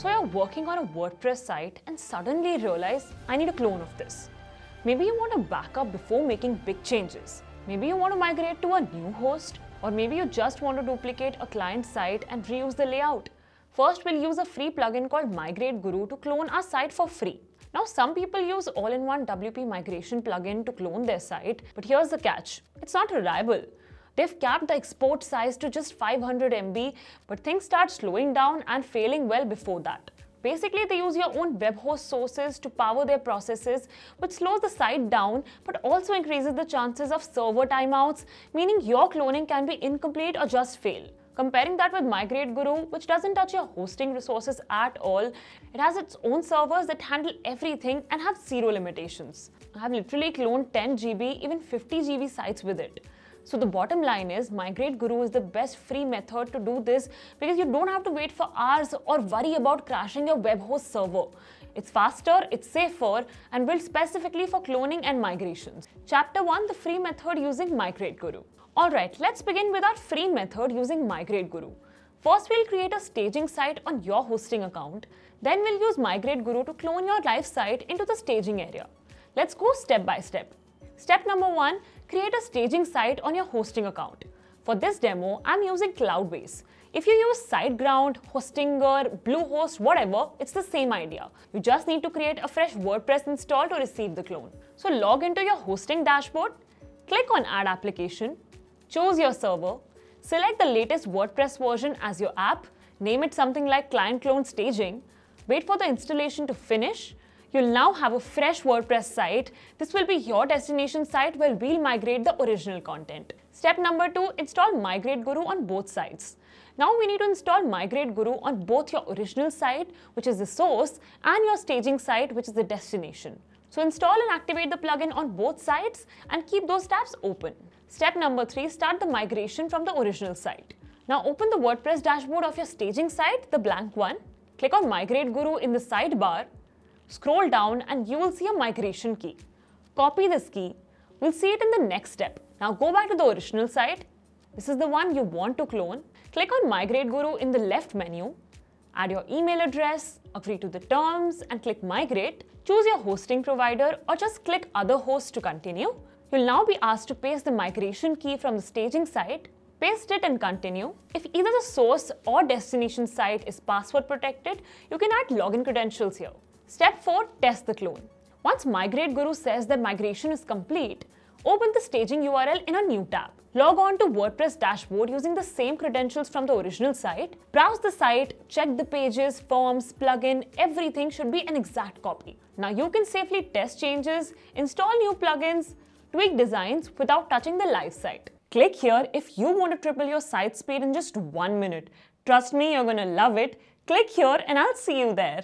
So you're working on a WordPress site and suddenly realize I need a clone of this. Maybe you want to back up before making big changes. Maybe you want to migrate to a new host or maybe you just want to duplicate a client site and reuse the layout. First, we'll use a free plugin called Migrate Guru to clone our site for free. Now, some people use all-in-one WP migration plugin to clone their site, but here's the catch. It's not reliable. They've capped the export size to just 500 MB, but things start slowing down and failing well before that. Basically, they use your own web host sources to power their processes, which slows the site down but also increases the chances of server timeouts, meaning your cloning can be incomplete or just fail. Comparing that with Migrate Guru, which doesn't touch your hosting resources at all, it has its own servers that handle everything and have zero limitations. I have literally cloned 10 GB, even 50 GB sites with it. So the bottom line is Migrate Guru is the best free method to do this because you don't have to wait for hours or worry about crashing your web host server. It's faster, it's safer, and built specifically for cloning and migrations. Chapter 1 The free method using Migrate Guru. Alright, let's begin with our free method using Migrate Guru. First, we'll create a staging site on your hosting account. Then we'll use Migrate Guru to clone your live site into the staging area. Let's go step by step. Step number one, create a staging site on your hosting account. For this demo, I'm using Cloudways. If you use SiteGround, Hostinger, Bluehost, whatever, it's the same idea. You just need to create a fresh WordPress install to receive the clone. So log into your hosting dashboard, click on Add Application, choose your server, select the latest WordPress version as your app, name it something like Client Clone Staging, wait for the installation to finish, You'll now have a fresh WordPress site. This will be your destination site where we'll migrate the original content. Step number two, install Migrate Guru on both sides. Now we need to install Migrate Guru on both your original site, which is the source, and your staging site, which is the destination. So install and activate the plugin on both sides and keep those tabs open. Step number three, start the migration from the original site. Now open the WordPress dashboard of your staging site, the blank one. Click on Migrate Guru in the sidebar Scroll down and you will see a migration key. Copy this key. We'll see it in the next step. Now go back to the original site. This is the one you want to clone. Click on Migrate Guru in the left menu. Add your email address, agree to the terms and click Migrate. Choose your hosting provider or just click Other Hosts to continue. You'll now be asked to paste the migration key from the staging site paste it and continue. If either the source or destination site is password protected, you can add login credentials here. Step 4. Test the clone. Once Migrate Guru says that migration is complete, open the staging URL in a new tab. Log on to WordPress dashboard using the same credentials from the original site. Browse the site, check the pages, forms, plugin, everything should be an exact copy. Now you can safely test changes, install new plugins, tweak designs without touching the live site. Click here if you want to triple your site speed in just one minute. Trust me, you're gonna love it. Click here and I'll see you there.